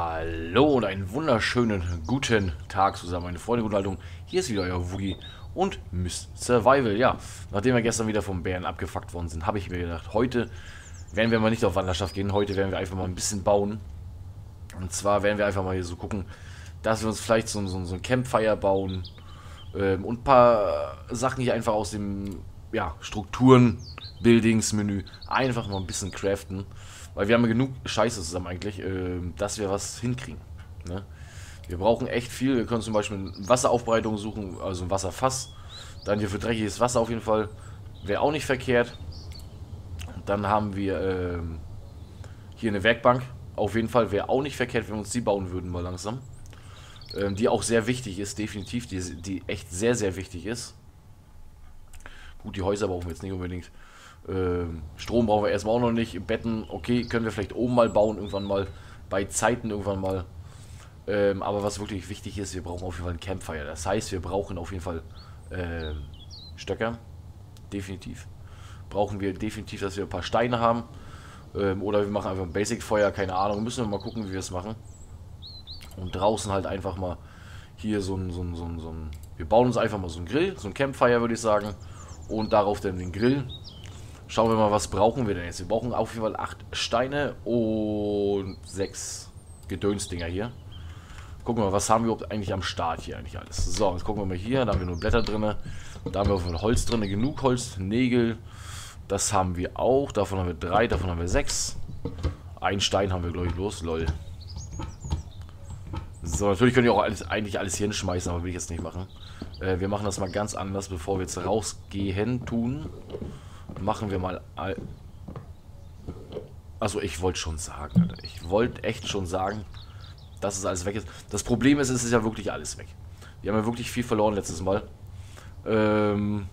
Hallo und einen wunderschönen guten Tag zusammen, meine Freunde, gute Haltung. Hier ist wieder euer Woogie und Mist Survival. Ja, nachdem wir gestern wieder vom Bären abgefuckt worden sind, habe ich mir gedacht, heute werden wir mal nicht auf Wanderschaft gehen. Heute werden wir einfach mal ein bisschen bauen. Und zwar werden wir einfach mal hier so gucken, dass wir uns vielleicht so, so, so ein Campfire bauen ähm, und ein paar Sachen hier einfach aus dem ja, Strukturen, Buildings-Menü einfach mal ein bisschen craften. Weil wir haben genug Scheiße zusammen eigentlich, äh, dass wir was hinkriegen. Ne? Wir brauchen echt viel. Wir können zum Beispiel Wasseraufbereitung suchen, also ein Wasserfass. Dann hier für dreckiges Wasser auf jeden Fall. Wäre auch nicht verkehrt. Dann haben wir äh, hier eine Werkbank. Auf jeden Fall wäre auch nicht verkehrt, wenn wir uns die bauen würden mal langsam. Ähm, die auch sehr wichtig ist, definitiv. Die, die echt sehr, sehr wichtig ist. Gut, die Häuser brauchen wir jetzt nicht unbedingt. Ähm, Strom brauchen wir erstmal auch noch nicht. Betten, okay, können wir vielleicht oben mal bauen, irgendwann mal. Bei Zeiten irgendwann mal. Ähm, aber was wirklich wichtig ist, wir brauchen auf jeden Fall ein Campfire. Das heißt, wir brauchen auf jeden Fall ähm, Stöcker. Definitiv. Brauchen wir definitiv, dass wir ein paar Steine haben. Ähm, oder wir machen einfach ein Basic-Feuer, keine Ahnung. Müssen wir mal gucken, wie wir es machen. Und draußen halt einfach mal hier so ein, so ein, so ein, so ein... Wir bauen uns einfach mal so ein Grill, so ein Campfire würde ich sagen. Und darauf dann den Grill. Schauen wir mal, was brauchen wir denn jetzt? Wir brauchen auf jeden Fall 8 Steine und 6 Gedönsdinger hier. Gucken wir mal, was haben wir eigentlich am Start hier eigentlich alles. So, jetzt gucken wir mal hier. Da haben wir nur Blätter drin. Da haben wir Holz drin. Genug Holz, Nägel. Das haben wir auch. Davon haben wir 3, davon haben wir 6. Ein Stein haben wir, glaube ich, bloß. Lol. So, natürlich können wir auch alles, eigentlich alles hier hinschmeißen, aber will ich jetzt nicht machen. Äh, wir machen das mal ganz anders, bevor wir jetzt rausgehen tun machen wir mal... Also ich wollte schon sagen, Alter. Ich wollte echt schon sagen, dass es alles weg ist. Das Problem ist, es ist ja wirklich alles weg. Wir haben ja wirklich viel verloren letztes Mal. Ähm...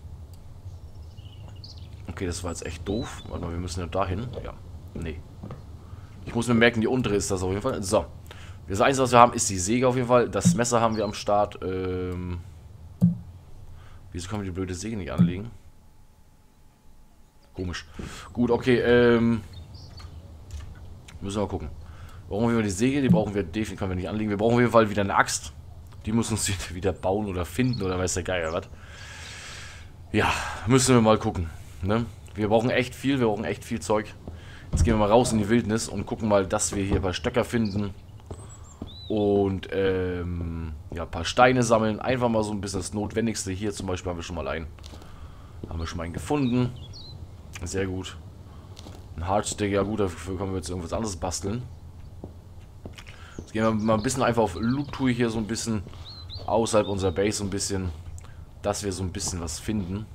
Okay, das war jetzt echt doof. Warte mal, wir müssen ja dahin. Ja, nee. Ich muss mir merken, die untere ist das auf jeden Fall. So. Das Einzige, was wir haben, ist die Säge auf jeden Fall. Das Messer haben wir am Start. Ähm... Wieso können wir die blöde Säge nicht anlegen? Komisch. Gut, okay, ähm... Müssen wir mal gucken. Brauchen wir die Säge? Die brauchen wir definitiv, können wir nicht anlegen. Wir brauchen auf jeden Fall wieder eine Axt. Die muss uns wieder bauen oder finden oder weiß der Geier was. Ja, müssen wir mal gucken. Ne? Wir brauchen echt viel, wir brauchen echt viel Zeug. Jetzt gehen wir mal raus in die Wildnis und gucken mal, dass wir hier ein paar Stöcker finden. Und ähm, ja, ein paar Steine sammeln. Einfach mal so ein bisschen das Notwendigste. Hier zum Beispiel haben wir schon mal einen. Haben wir schon mal einen gefunden. Sehr gut. Ein Hardstick, ja gut, dafür können wir jetzt irgendwas anderes basteln. Jetzt gehen wir mal ein bisschen einfach auf Loot-Tour hier so ein bisschen außerhalb unserer Base so ein bisschen, dass wir so ein bisschen was finden.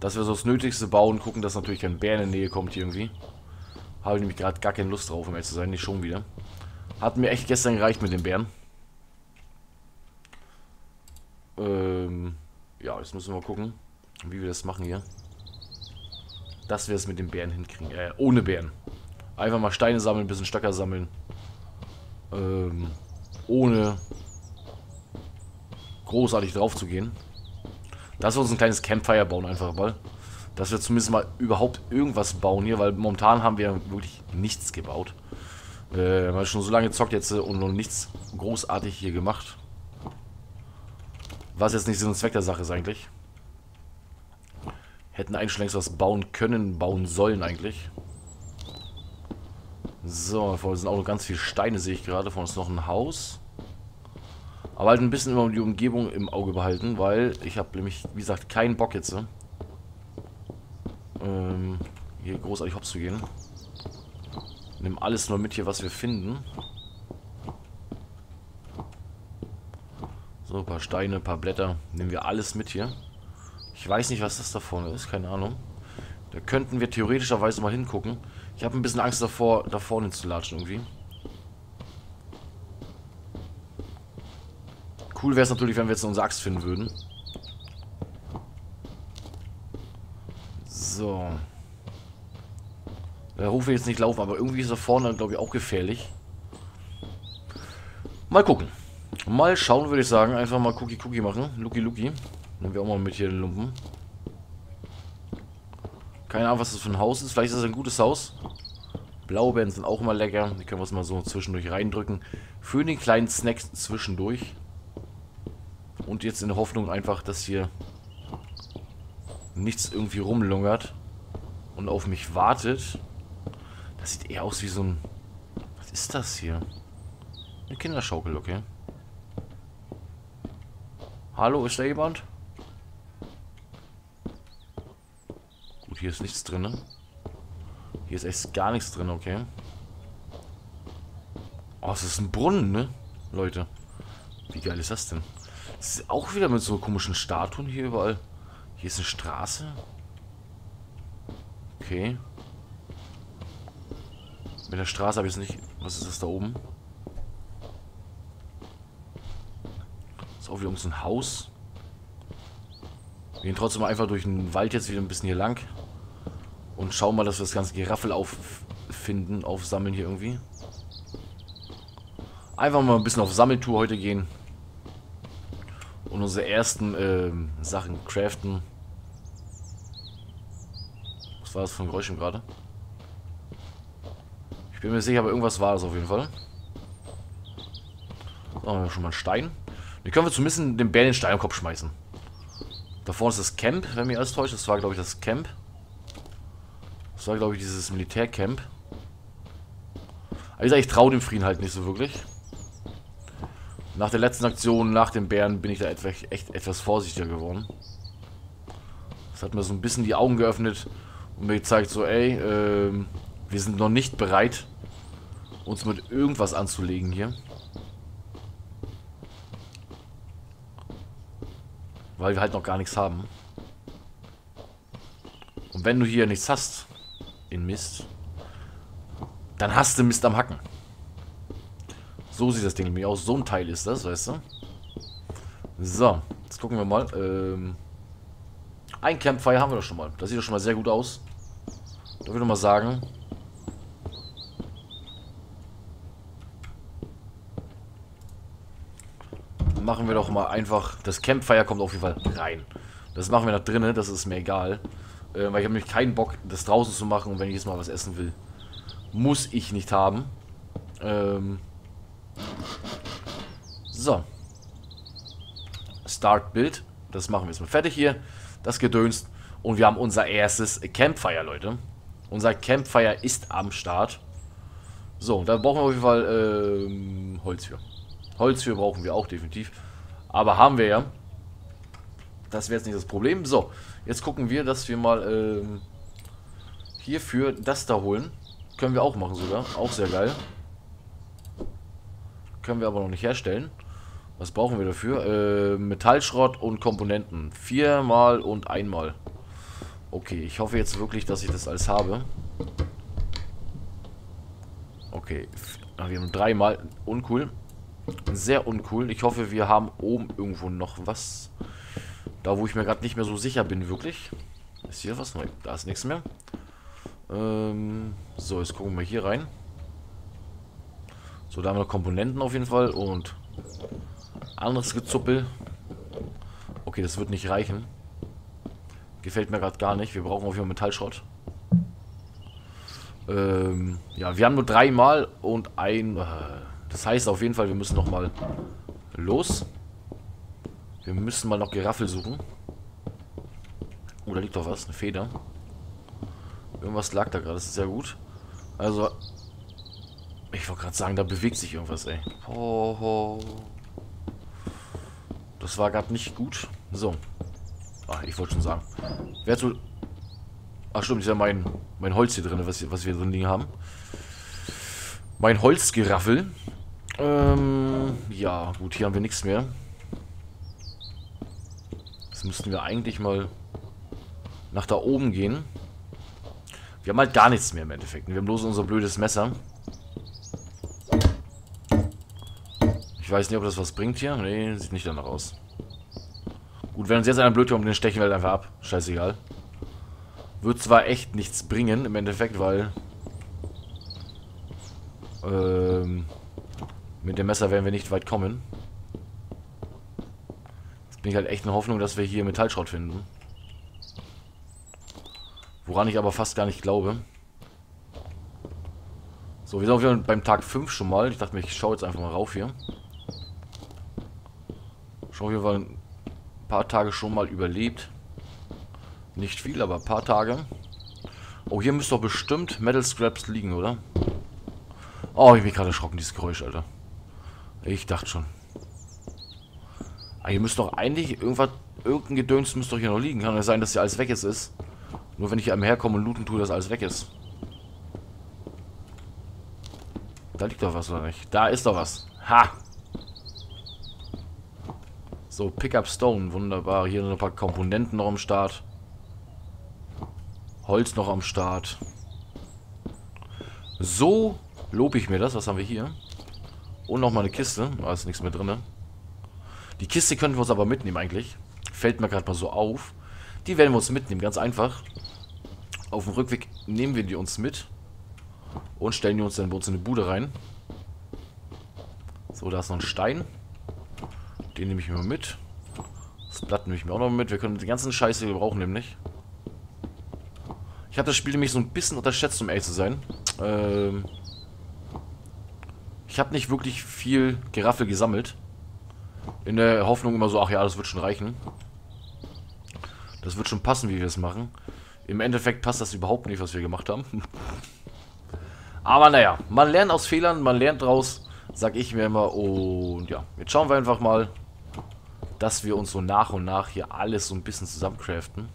Dass wir so das Nötigste bauen, gucken, dass natürlich kein Bär in der Nähe kommt hier irgendwie. Habe ich nämlich gerade gar keine Lust drauf, um ehrlich zu sein, nicht schon wieder. Hat mir echt gestern gereicht mit den Bären. Ähm, ja, jetzt müssen wir mal gucken, wie wir das machen hier dass wir es mit den Bären hinkriegen. Äh, ohne Bären. Einfach mal Steine sammeln, ein bisschen Stöcker sammeln. Ähm, ohne großartig drauf zu gehen. Dass wir uns ein kleines Campfire bauen einfach mal. Dass wir zumindest mal überhaupt irgendwas bauen hier, weil momentan haben wir wirklich nichts gebaut. Äh, haben schon so lange gezockt jetzt und noch nichts großartig hier gemacht. Was jetzt nicht Sinn und Zweck der Sache ist eigentlich. Hätten eigentlich schon längst was bauen können, bauen sollen eigentlich. So, vorne sind auch noch ganz viele Steine, sehe ich gerade. Vorne ist noch ein Haus. Aber halt ein bisschen immer die Umgebung im Auge behalten, weil ich habe nämlich, wie gesagt, keinen Bock jetzt. Ne? Ähm, hier großartig hops zu gehen. Nimm alles nur mit hier, was wir finden. So, ein paar Steine, ein paar Blätter. Nehmen wir alles mit hier. Ich weiß nicht, was das da vorne ist, keine Ahnung. Da könnten wir theoretischerweise mal hingucken. Ich habe ein bisschen Angst davor, da vorne zu latschen irgendwie. Cool wäre es natürlich, wenn wir jetzt unsere Axt finden würden. So. Der Ruf will jetzt nicht laufen, aber irgendwie ist da vorne, glaube ich, auch gefährlich. Mal gucken. Mal schauen, würde ich sagen. Einfach mal Cookie Cookie machen. Luki Luki. Nehmen wir auch mal mit hier den Lumpen. Keine Ahnung, was das für ein Haus ist. Vielleicht ist das ein gutes Haus. Blaubeeren sind auch immer lecker. Die können wir uns mal so zwischendurch reindrücken. Für den kleinen Snack zwischendurch. Und jetzt in der Hoffnung einfach, dass hier nichts irgendwie rumlungert und auf mich wartet. Das sieht eher aus wie so ein... Was ist das hier? Eine Kinderschaukel, okay. Hallo, ist da jemand? Gut, hier ist nichts drin. Ne? Hier ist echt gar nichts drin, okay. Oh, es ist ein Brunnen, ne? Leute. Wie geil ist das denn? Das ist auch wieder mit so komischen Statuen hier überall. Hier ist eine Straße. Okay. Mit der Straße habe ich es nicht... Was ist das da oben? Ist auch wieder so ein Haus. Wir gehen trotzdem einfach durch den Wald jetzt wieder ein bisschen hier lang. Und schauen mal, dass wir das ganze Geraffel auffinden, aufsammeln hier irgendwie. Einfach mal ein bisschen auf Sammeltour heute gehen. Und unsere ersten ähm, Sachen craften. Was war das für ein Geräusch gerade? Ich bin mir sicher, aber irgendwas war das auf jeden Fall. So, haben wir schon mal einen Stein. Den können wir zumindest den Bär in den Stein im Kopf schmeißen. Da vorne ist das Camp, wenn mich alles täuscht. Das war, glaube ich, das Camp. Das war, glaube ich, dieses Militärcamp. Aber ich traue dem Frieden halt nicht so wirklich. Nach der letzten Aktion, nach dem Bären, bin ich da etwas, echt etwas vorsichtiger geworden. Das hat mir so ein bisschen die Augen geöffnet und mir gezeigt, so, ey, ähm, wir sind noch nicht bereit, uns mit irgendwas anzulegen hier. Weil wir halt noch gar nichts haben. Und wenn du hier nichts hast, in Mist, dann hast du Mist am Hacken. So sieht das Ding nämlich aus. So ein Teil ist das, weißt du? So, jetzt gucken wir mal. Ähm, ein Campfire haben wir doch schon mal. Das sieht doch schon mal sehr gut aus. Da würde ich mal sagen. Machen wir doch mal einfach. Das Campfire kommt auf jeden Fall rein. Das machen wir da drinnen, das ist mir egal. Äh, weil ich habe nämlich keinen Bock, das draußen zu machen. Und wenn ich jetzt mal was essen will, muss ich nicht haben. Ähm so. Start Bild. Das machen wir jetzt mal fertig hier. Das gedönst. Und wir haben unser erstes Campfire, Leute. Unser Campfire ist am Start. So, da brauchen wir auf jeden Fall ähm, Holz für. Holz für brauchen wir auch definitiv. Aber haben wir ja. Das wäre jetzt nicht das Problem. So, jetzt gucken wir, dass wir mal ähm, hierfür das da holen. Können wir auch machen sogar. Auch sehr geil. Können wir aber noch nicht herstellen. Was brauchen wir dafür? Äh, Metallschrott und Komponenten. Viermal und einmal. Okay, ich hoffe jetzt wirklich, dass ich das alles habe. Okay, Ach, wir haben dreimal. Uncool. Sehr uncool. Ich hoffe, wir haben oben irgendwo noch was. Da, wo ich mir gerade nicht mehr so sicher bin, wirklich. Ist hier was? Nein, da ist nichts mehr. Ähm, so, jetzt gucken wir hier rein. So, da haben wir Komponenten auf jeden Fall und anderes Gezuppel. Okay, das wird nicht reichen. Gefällt mir gerade gar nicht. Wir brauchen auf jeden Fall Metallschrott. Ähm, ja, wir haben nur dreimal und ein... Äh, das heißt auf jeden Fall, wir müssen noch mal los. Wir müssen mal noch Geraffel suchen. Oh, da liegt doch was. Eine Feder. Irgendwas lag da gerade. Das ist sehr gut. Also, ich wollte gerade sagen, da bewegt sich irgendwas, ey. Ho, ho. Das war gerade nicht gut. So. Ach, ich wollte schon sagen. Wer so... Ach stimmt, ist ja mein, mein Holz hier drin, was, was wir drin liegen haben. Mein Holzgeraffel. Ähm, ja, gut, hier haben wir nichts mehr. Jetzt müssten wir eigentlich mal nach da oben gehen. Wir haben halt gar nichts mehr im Endeffekt. Wir haben bloß unser blödes Messer. Ich weiß nicht, ob das was bringt hier. Nee, sieht nicht danach aus. Gut, wenn uns jetzt einer blöd kommt, den stechen wir halt einfach ab. Scheißegal. Wird zwar echt nichts bringen, im Endeffekt, weil... Ähm, mit dem Messer werden wir nicht weit kommen. Jetzt bin ich halt echt in Hoffnung, dass wir hier Metallschrott finden. Woran ich aber fast gar nicht glaube. So, wir sind jeden Fall beim Tag 5 schon mal. Ich dachte mir, ich schaue jetzt einfach mal rauf hier. Auf jeden Fall ein paar Tage schon mal überlebt. Nicht viel, aber ein paar Tage. Oh, hier müsste doch bestimmt Metal Scraps liegen, oder? Oh, ich bin gerade erschrocken, dieses Geräusch, Alter. Ich dachte schon. Aber ah, hier müsste doch eigentlich irgendwas, irgendein Gedöns müsste doch hier noch liegen. Kann ja sein, dass hier alles weg ist, ist. Nur wenn ich einmal herkomme und looten tue, dass alles weg ist. Da liegt doch was, oder nicht? Da ist doch was. Ha! So, Pickup Stone, wunderbar. Hier noch ein paar Komponenten noch am Start. Holz noch am Start. So lobe ich mir das. Was haben wir hier? Und nochmal eine Kiste. Da ist nichts mehr drin. Die Kiste könnten wir uns aber mitnehmen eigentlich. Fällt mir gerade mal so auf. Die werden wir uns mitnehmen, ganz einfach. Auf dem Rückweg nehmen wir die uns mit. Und stellen die uns dann bei uns in eine Bude rein. So, da ist noch ein Stein. Den nehme ich mir mit. Das Blatt nehme ich mir auch noch mit. Wir können die ganzen Scheiße, wir brauchen, nämlich. Ich habe das Spiel nämlich so ein bisschen unterschätzt, um ehrlich zu sein. Ähm ich habe nicht wirklich viel Geraffel gesammelt. In der Hoffnung immer so, ach ja, das wird schon reichen. Das wird schon passen, wie wir es machen. Im Endeffekt passt das überhaupt nicht, was wir gemacht haben. Aber naja, man lernt aus Fehlern, man lernt draus, sag ich mir immer. Und ja, jetzt schauen wir einfach mal, dass wir uns so nach und nach hier alles so ein bisschen zusammencraften.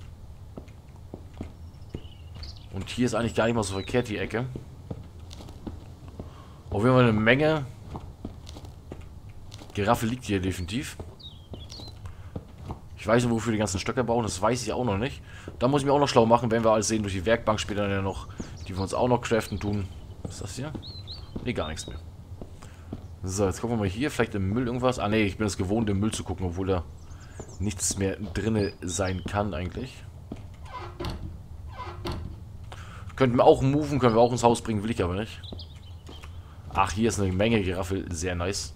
Und hier ist eigentlich gar nicht mal so verkehrt, die Ecke. Auf jeden Fall eine Menge. Giraffe liegt hier definitiv. Ich weiß nicht, wofür die ganzen Stöcke bauen. Das weiß ich auch noch nicht. Da muss ich mir auch noch schlau machen, wenn wir alles sehen durch die Werkbank später ja noch, die wir uns auch noch craften tun. Was ist das hier? Ne, gar nichts mehr. So, jetzt gucken wir mal hier. Vielleicht im Müll irgendwas. Ah, ne, ich bin es gewohnt, im Müll zu gucken, obwohl da nichts mehr drin sein kann eigentlich. Könnten wir auch moven, können wir auch ins Haus bringen, will ich aber nicht. Ach, hier ist eine Menge Giraffel, sehr nice.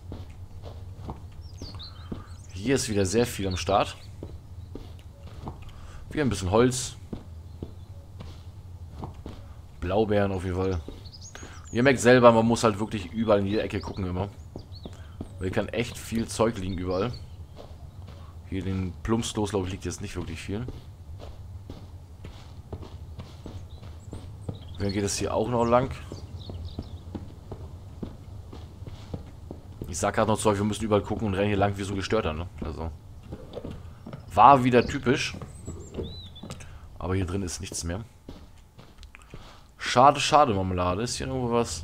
Hier ist wieder sehr viel am Start. Wieder ein bisschen Holz. Blaubeeren auf jeden Fall. Ihr merkt selber, man muss halt wirklich überall in jede Ecke gucken immer. Weil hier kann echt viel Zeug liegen überall. Hier den Plumpslos, glaube ich, liegt jetzt nicht wirklich viel. Dann geht es hier auch noch lang. Ich sag gerade noch zu euch, wir müssen überall gucken und rennen hier lang wie so gestörter, ne? Also. War wieder typisch. Aber hier drin ist nichts mehr. Schade, schade, Marmelade. Ist hier irgendwo was,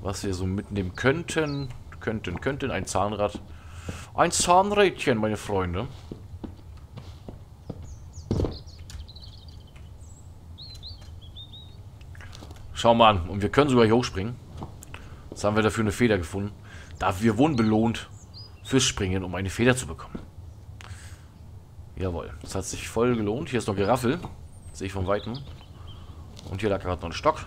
was wir so mitnehmen könnten? Könnten, könnten. Ein Zahnrad. Ein Zahnrädchen, meine Freunde. Schau mal an. Und wir können sogar hier hochspringen. Was haben wir dafür eine Feder gefunden? Da wir wurden belohnt fürs Springen, um eine Feder zu bekommen. Jawohl. Das hat sich voll gelohnt. Hier ist noch Geraffel. Sehe ich von Weitem. Und hier lag gerade noch ein Stock.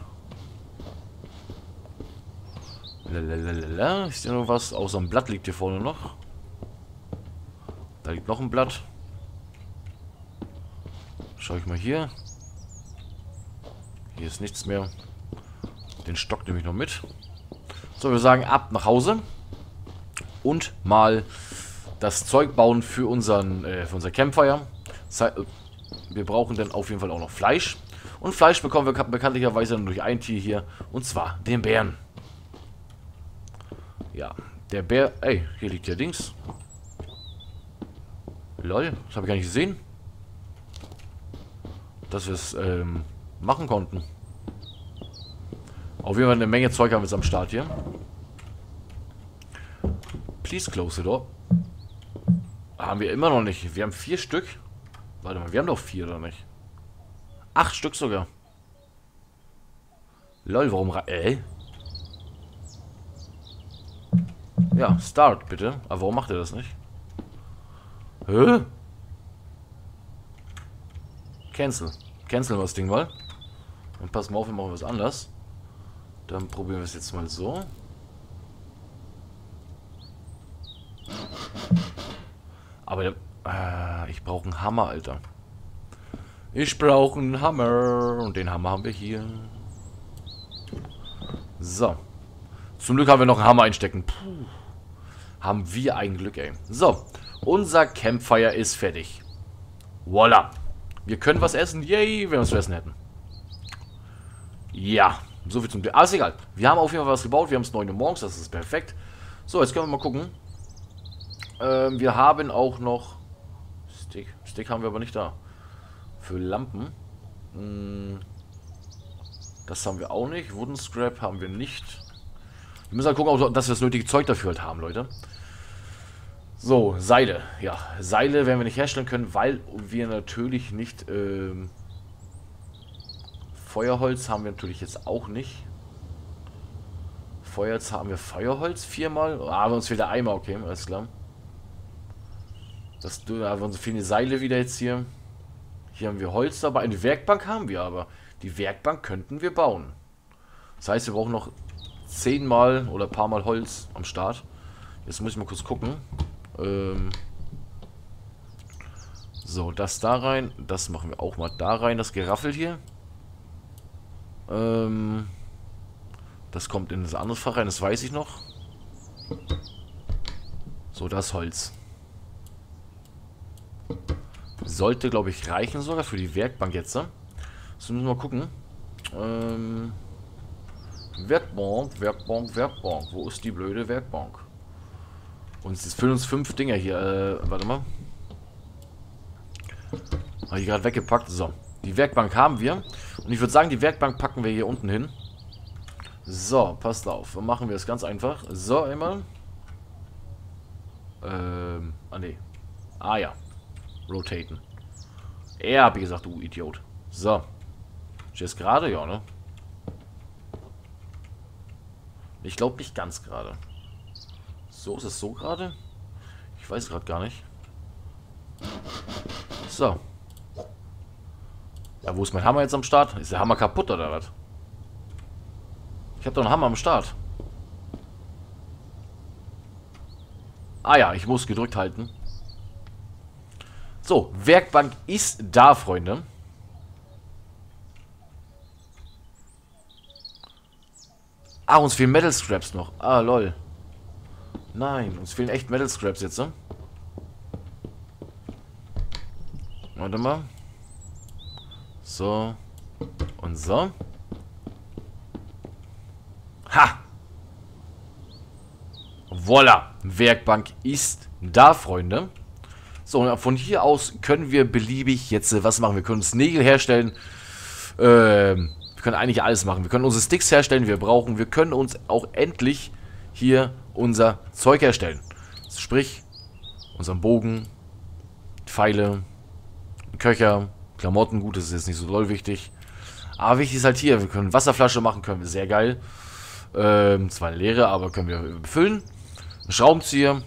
Lalalala. Ist hier noch was? Außer ein Blatt liegt hier vorne noch. Da liegt noch ein Blatt. Schau ich mal hier. Hier ist nichts mehr. Den Stock nehme ich noch mit. So, wir sagen ab nach Hause. Und mal das Zeug bauen für unseren äh, für unser Campfire. Wir brauchen dann auf jeden Fall auch noch Fleisch. Und Fleisch bekommen wir bekanntlicherweise dann durch ein Tier hier. Und zwar den Bären. Ja, der Bär... Ey, hier liegt der Dings. Lol, das habe ich gar nicht gesehen. Dass wir es ähm, machen konnten. Auf jeden Fall eine Menge Zeug haben wir jetzt am Start hier. Please close the door. Haben wir immer noch nicht. Wir haben vier Stück. Warte mal, wir haben doch vier, oder nicht? Acht Stück sogar. Lol, warum... Ey? Ja, start bitte. Aber warum macht er das nicht? Hä? Cancel. Cancel wir das Ding mal. Und pass mal auf, wir machen was anders. Dann probieren wir es jetzt mal so. Aber äh, ich brauche einen Hammer, Alter. Ich brauche einen Hammer. Und den Hammer haben wir hier. So. Zum Glück haben wir noch einen Hammer einstecken. Puh. Haben wir ein Glück, ey. So. Unser Campfire ist fertig. Voila. Wir können was essen. Yay, wenn wir was zu essen hätten. Ja. So viel zum... Ah, ist egal. Wir haben auf jeden Fall was gebaut. Wir haben es 9 Uhr morgens. Das ist perfekt. So, jetzt können wir mal gucken. Ähm, wir haben auch noch... Stick. Stick haben wir aber nicht da. Für Lampen. Hm. Das haben wir auch nicht. Wooden Scrap haben wir nicht. Wir müssen halt gucken, dass wir das nötige Zeug dafür halt haben, Leute. So, Seile. Ja, Seile werden wir nicht herstellen können, weil wir natürlich nicht... Ähm, Feuerholz haben wir natürlich jetzt auch nicht. Feuerholz haben wir Feuerholz viermal. Ah, uns fehlt der Eimer, okay, alles klar. Das, aber uns fehlen die Seile wieder jetzt hier. Hier haben wir Holz dabei. Eine Werkbank haben wir aber. Die Werkbank könnten wir bauen. Das heißt, wir brauchen noch zehnmal oder ein paar Mal Holz am Start. Jetzt muss ich mal kurz gucken. Ähm so, das da rein. Das machen wir auch mal da rein. Das Geraffel hier. Ähm das kommt in das andere Fach rein. Das weiß ich noch. So, das Holz. Sollte, glaube ich, reichen sogar für die Werkbank jetzt. So, müssen wir mal gucken. Ähm Werkbank, Werkbank, Werkbank. Wo ist die blöde Werkbank? Und es füllen uns fünf Dinger hier. Äh, warte mal. Habe ich gerade weggepackt. So. Die Werkbank haben wir. Und ich würde sagen, die Werkbank packen wir hier unten hin. So, passt auf. Dann machen wir es ganz einfach. So, einmal. Ähm, ah ne. Ah ja. Rotaten. Er, habe gesagt, du Idiot. So. Ist gerade? Ja, ne? Ich glaube nicht ganz gerade. So, ist es so gerade? Ich weiß gerade gar nicht. So. Ja, wo ist mein Hammer jetzt am Start? Ist der Hammer kaputt oder was? Ich habe doch einen Hammer am Start. Ah ja, ich muss gedrückt halten. So, Werkbank ist da, Freunde. Ah, uns fehlen Metal Scraps noch. Ah, lol. Nein, uns fehlen echt Metal Scraps jetzt, ne? Warte mal. So. Und so. Ha! Voila! Werkbank ist da, Freunde. So, und von hier aus können wir beliebig jetzt, äh, was machen? Wir können uns Nägel herstellen. Ähm, wir können eigentlich alles machen. Wir können unsere Sticks herstellen, die wir brauchen. Wir können uns auch endlich hier unser Zeug herstellen. Sprich, unseren Bogen, Pfeile, Köcher, Klamotten. Gut, das ist jetzt nicht so doll wichtig. Aber wichtig ist halt hier, wir können Wasserflasche machen, können wir sehr geil. Ähm, zwar leere, aber können wir befüllen. Ein Schraubenzieher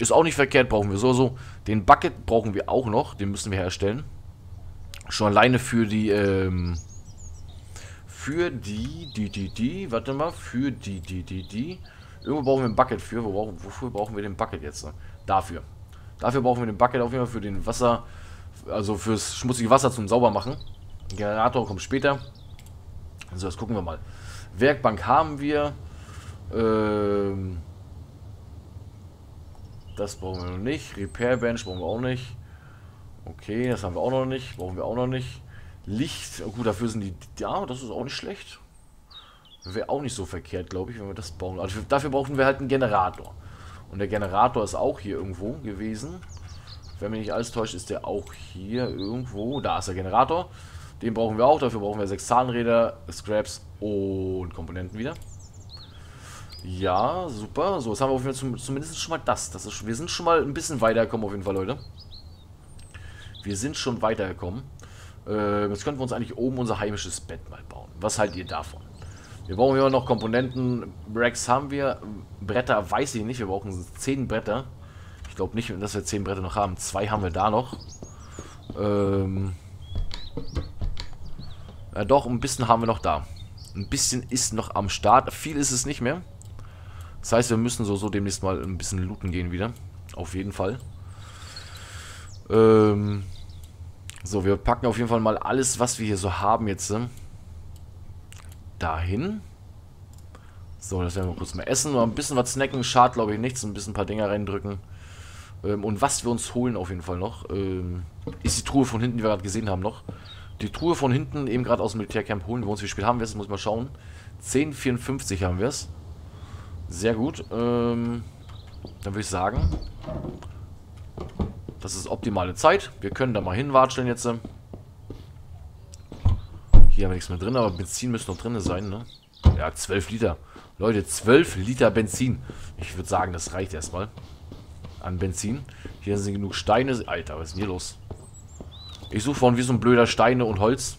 ist auch nicht verkehrt, brauchen wir so so. Den Bucket brauchen wir auch noch, den müssen wir herstellen. Schon alleine für die, ähm, für die, die, die, die, warte mal, für die, die, die, die. Irgendwo brauchen wir ein Bucket für. Wo brauchen, wofür brauchen wir den Bucket jetzt? Dafür. Dafür brauchen wir den Bucket auf jeden Fall für den Wasser, also fürs schmutzige Wasser zum Saubermachen. Generator kommt später. So, jetzt gucken wir mal. Werkbank haben wir. Ähm, das brauchen wir noch nicht. Repair Bench brauchen wir auch nicht. Okay, das haben wir auch noch nicht. Brauchen wir auch noch nicht. Licht, oh gut, dafür sind die, ja, das ist auch nicht schlecht. Wäre auch nicht so verkehrt, glaube ich, wenn wir das bauen. Also dafür brauchen wir halt einen Generator. Und der Generator ist auch hier irgendwo gewesen. Wenn mich nicht alles täuscht, ist der auch hier irgendwo. Da ist der Generator. Den brauchen wir auch. Dafür brauchen wir sechs Zahnräder, Scraps und Komponenten wieder. Ja, super. So, jetzt haben wir zum, zumindest schon mal das. das ist, wir sind schon mal ein bisschen weitergekommen auf jeden Fall, Leute. Wir sind schon weitergekommen. Äh, jetzt könnten wir uns eigentlich oben unser heimisches Bett mal bauen. Was haltet ihr davon? Wir brauchen immer noch Komponenten. Racks haben wir. Bretter weiß ich nicht. Wir brauchen 10 Bretter. Ich glaube nicht, dass wir 10 Bretter noch haben. Zwei haben wir da noch. Ähm ja, doch, ein bisschen haben wir noch da. Ein bisschen ist noch am Start. Viel ist es nicht mehr. Das heißt, wir müssen so, so demnächst mal ein bisschen looten gehen wieder. Auf jeden Fall. Ähm so, wir packen auf jeden Fall mal alles, was wir hier so haben jetzt, äh, dahin. So, das werden wir kurz mal essen. Mal ein bisschen was snacken. Schade, glaube ich, nichts. Ein bisschen ein paar Dinger reindrücken. Ähm, und was wir uns holen auf jeden Fall noch, ähm, ist die Truhe von hinten, die wir gerade gesehen haben noch. Die Truhe von hinten, eben gerade aus dem Militärcamp, holen wir uns. Wie spät haben wir es? Muss ich mal schauen. 10,54 haben wir es. Sehr gut. Ähm, dann würde ich sagen, das ist optimale Zeit. Wir können da mal hinwatscheln jetzt. Hier haben wir nichts mehr drin, aber Benzin müsste noch drin sein, ne? Ja, 12 Liter. Leute, 12 Liter Benzin. Ich würde sagen, das reicht erstmal. An Benzin. Hier sind genug Steine. Alter, was ist denn hier los? Ich suche von wie so ein blöder Steine und Holz.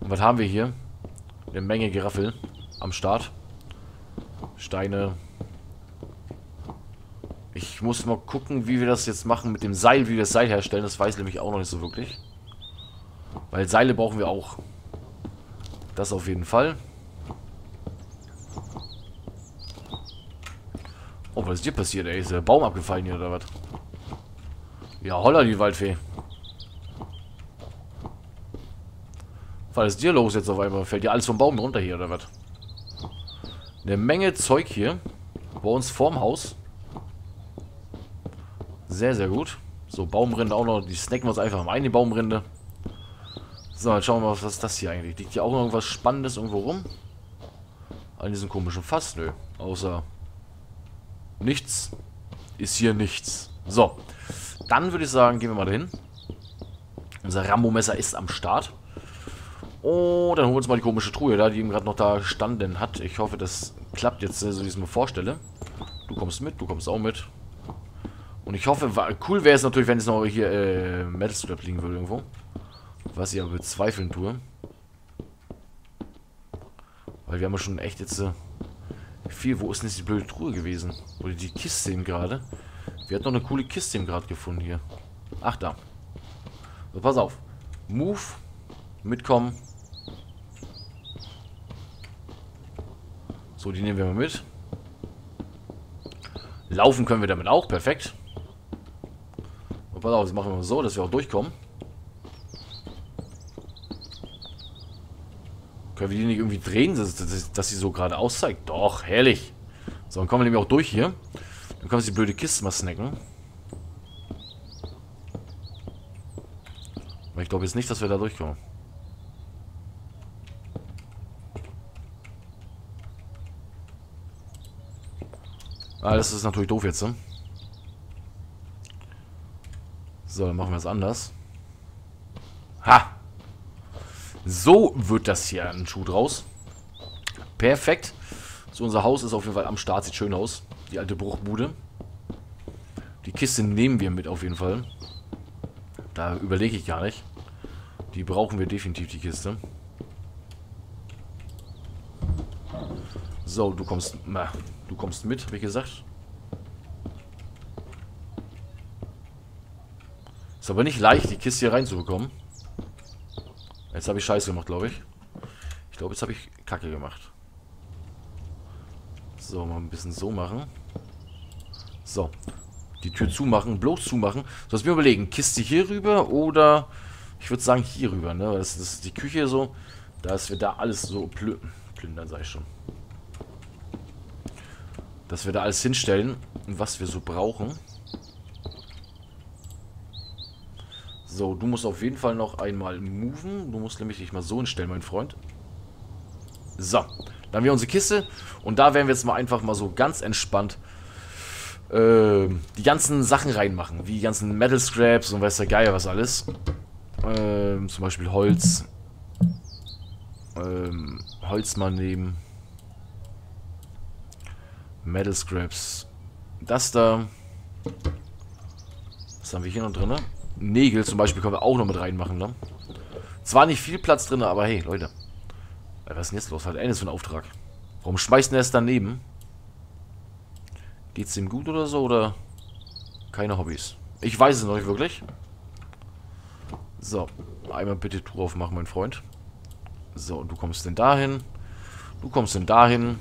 Und was haben wir hier? Eine Menge Geraffel am Start. Steine. Ich muss mal gucken, wie wir das jetzt machen mit dem Seil, wie wir das Seil herstellen. Das weiß nämlich auch noch nicht so wirklich. Weil Seile brauchen wir auch. Das auf jeden Fall. Oh, was ist dir passiert, ey? Ist der Baum abgefallen hier oder was? Ja, holla die Waldfee. Was ist dir los jetzt auf einmal? Fällt dir alles vom Baum runter hier oder was? Eine Menge Zeug hier. Bei uns vorm Haus. Sehr, sehr gut. So, Baumrinde auch noch. Die snacken wir uns einfach mal ein, die Baumrinde. So, dann schauen wir mal, was ist das hier eigentlich? Liegt hier auch irgendwas Spannendes irgendwo rum? An diesem komischen Fass? Nö. Außer nichts ist hier nichts. So. Dann würde ich sagen, gehen wir mal dahin. Unser Rambo-Messer ist am Start. Oh, dann holen wir uns mal die komische Truhe da, die eben gerade noch da standen hat. Ich hoffe, das klappt jetzt, so wie ich es mir vorstelle. Du kommst mit, du kommst auch mit. Und ich hoffe, cool wäre es natürlich, wenn es noch hier äh, Metal Strap liegen würde irgendwo. Was ich aber bezweifeln tue. Weil wir haben ja schon echt jetzt äh, viel. Wo ist denn jetzt die blöde Truhe gewesen? Oder die Kiste eben gerade? Wir hatten noch eine coole Kiste eben gerade gefunden hier. Ach, da. So, pass auf. Move. Mitkommen. So, die nehmen wir mal mit. Laufen können wir damit auch. Perfekt. Und pass auf, das machen wir so, dass wir auch durchkommen. Können wir die nicht irgendwie drehen, dass, dass, dass sie so gerade auszeigt? Doch, herrlich. So, dann kommen wir nämlich auch durch hier. Dann können wir die blöde Kiste mal snacken. Aber ich glaube jetzt nicht, dass wir da durchkommen. Ah, das ist natürlich doof jetzt, ne? So, dann machen wir es anders. Ha! So wird das hier ein Schuh draus. Perfekt. So, unser Haus ist auf jeden Fall am Start. Sieht schön aus. Die alte Bruchbude. Die Kiste nehmen wir mit auf jeden Fall. Da überlege ich gar nicht. Die brauchen wir definitiv, die Kiste. So, du kommst... Na, du kommst mit, wie gesagt. Ist aber nicht leicht, die Kiste hier reinzubekommen. Jetzt habe ich Scheiße gemacht, glaube ich. Ich glaube, jetzt habe ich Kacke gemacht. So, mal ein bisschen so machen. So. Die Tür zumachen, bloß zumachen. So, jetzt mir überlegen, Kiste hier rüber oder ich würde sagen hier rüber, ne? Das, das ist die Küche so, dass wir da alles so plü plündern, sag ich schon. Dass wir da alles hinstellen, was wir so brauchen. So, du musst auf jeden Fall noch einmal moven. Du musst nämlich dich mal so hinstellen, mein Freund. So, dann haben wir unsere Kiste und da werden wir jetzt mal einfach mal so ganz entspannt äh, die ganzen Sachen reinmachen. Wie die ganzen Metal Scraps und weiß der Geier was alles. Ähm, zum Beispiel Holz. Ähm, Holz mal nehmen. Metal Scraps. Das da. Was haben wir hier noch drin? Nägel zum Beispiel können wir auch noch mit reinmachen. Ne? Zwar nicht viel Platz drin, aber hey, Leute. Was ist denn jetzt los? Hat er für einen Auftrag? Warum schmeißt er es daneben? Geht's ihm gut oder so? Oder keine Hobbys? Ich weiß es noch nicht wirklich. So, einmal bitte Tour aufmachen, mein Freund. So, und du kommst denn dahin. Du kommst denn dahin.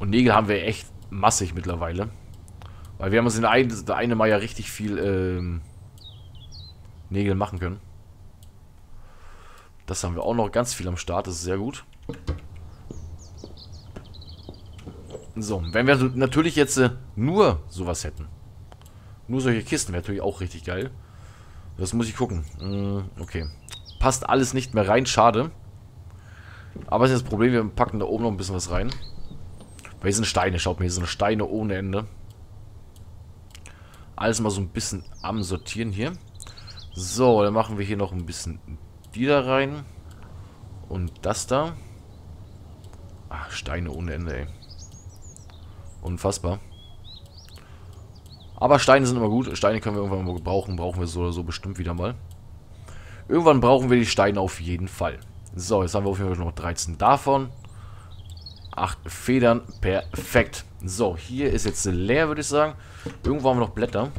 Und Nägel haben wir echt massig mittlerweile. Weil wir haben uns in der, ein, der eine Mal ja richtig viel ähm, Nägel machen können. Das haben wir auch noch ganz viel am Start. Das ist sehr gut. So, wenn wir natürlich jetzt äh, nur sowas hätten. Nur solche Kisten wäre natürlich auch richtig geil. Das muss ich gucken. Mm, okay. Passt alles nicht mehr rein, schade. Aber das ist das Problem, wir packen da oben noch ein bisschen was rein. Weil hier sind Steine, schaut mal, hier sind Steine ohne Ende. Alles mal so ein bisschen am Sortieren hier. So, dann machen wir hier noch ein bisschen die da rein. Und das da. Ach, Steine ohne Ende, ey. Unfassbar. Aber Steine sind immer gut. Steine können wir irgendwann mal gebrauchen. Brauchen wir so oder so bestimmt wieder mal. Irgendwann brauchen wir die Steine auf jeden Fall. So, jetzt haben wir auf jeden Fall noch 13 davon. 8 Federn. Perfekt. So, hier ist jetzt leer, würde ich sagen. Irgendwo haben wir noch Blätter.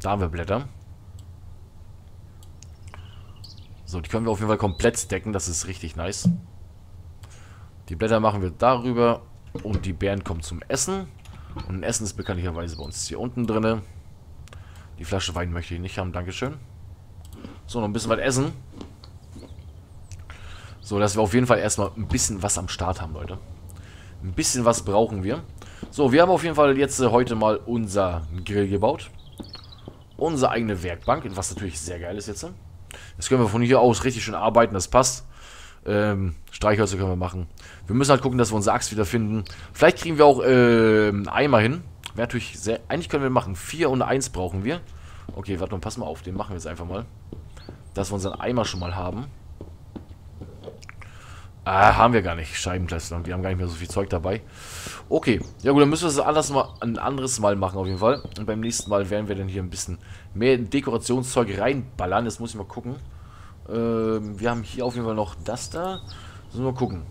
Da haben wir Blätter. So, die können wir auf jeden Fall komplett decken. Das ist richtig nice. Die Blätter machen wir darüber. Und die Bären kommen zum Essen. Und ein Essen ist bekanntlicherweise bei uns hier unten drin. Die Flasche Wein möchte ich nicht haben. Dankeschön. So, noch ein bisschen was essen. So, dass wir auf jeden Fall erstmal ein bisschen was am Start haben, Leute. Ein bisschen was brauchen wir. So, wir haben auf jeden Fall jetzt äh, heute mal unser Grill gebaut. Unsere eigene Werkbank, was natürlich sehr geil ist jetzt. Jetzt können wir von hier aus richtig schön arbeiten, das passt. Ähm, Streichhölzer können wir machen. Wir müssen halt gucken, dass wir unsere Axt wieder finden. Vielleicht kriegen wir auch äh, einen Eimer hin. Wäre natürlich sehr... Eigentlich können wir machen. 4 und 1 brauchen wir. Okay, warte mal, pass mal auf. Den machen wir jetzt einfach mal. Dass wir unseren Eimer schon mal haben. Ah, haben wir gar nicht. Scheibenkleister. Wir haben gar nicht mehr so viel Zeug dabei. Okay. Ja gut, dann müssen wir es anders mal, ein anderes Mal machen auf jeden Fall. Und beim nächsten Mal werden wir dann hier ein bisschen mehr Dekorationszeug reinballern. Jetzt muss ich mal gucken. Ähm, wir haben hier auf jeden Fall noch das da. Müssen wir mal gucken.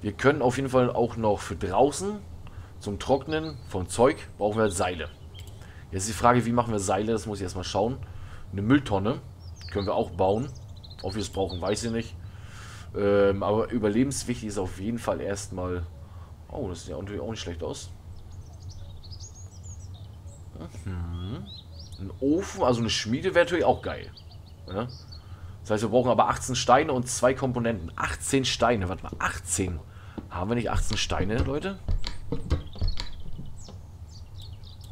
Wir können auf jeden Fall auch noch für draußen zum Trocknen von Zeug brauchen wir Seile. Jetzt ist die Frage, wie machen wir Seile? Das muss ich erstmal schauen. Eine Mülltonne können wir auch bauen. Ob wir es brauchen, weiß ich nicht. Ähm, aber überlebenswichtig ist auf jeden Fall erstmal... Oh, das sieht ja natürlich auch nicht schlecht aus. Mhm. Ein Ofen, also eine Schmiede wäre natürlich auch geil. Ja? Das heißt, wir brauchen aber 18 Steine und zwei Komponenten. 18 Steine, warte mal, 18. Haben wir nicht 18 Steine, Leute?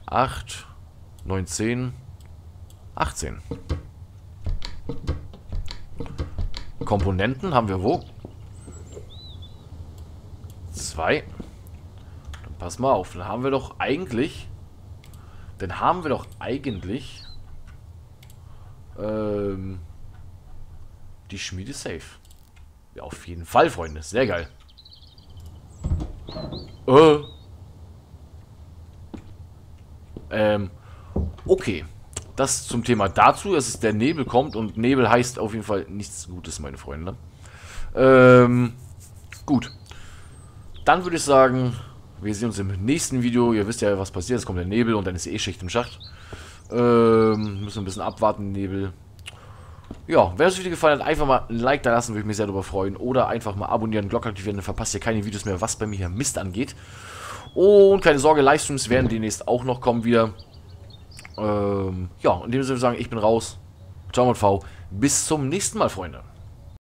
8, 9, 10, 18. Komponenten haben wir wo? Zwei. Dann pass mal auf. Dann haben wir doch eigentlich... Dann haben wir doch eigentlich... Ähm, die Schmiede safe. Ja, auf jeden Fall, Freunde. Sehr geil. Äh. Ähm, okay das zum Thema dazu, dass es der Nebel kommt und Nebel heißt auf jeden Fall nichts Gutes, meine Freunde. Ähm, gut. Dann würde ich sagen, wir sehen uns im nächsten Video. Ihr wisst ja, was passiert. Es kommt der Nebel und dann ist eh Schicht im Schacht. Ähm, müssen ein bisschen abwarten, Nebel. Ja, wenn euch das Video gefallen hat, einfach mal ein Like da lassen, würde ich mich sehr darüber freuen. Oder einfach mal abonnieren, Glocke aktivieren, dann verpasst ihr keine Videos mehr, was bei mir hier Mist angeht. Und keine Sorge, Livestreams werden demnächst auch noch kommen wieder. Ähm, ja, in dem Sinne sagen, ich bin raus. Ciao und V. Bis zum nächsten Mal, Freunde.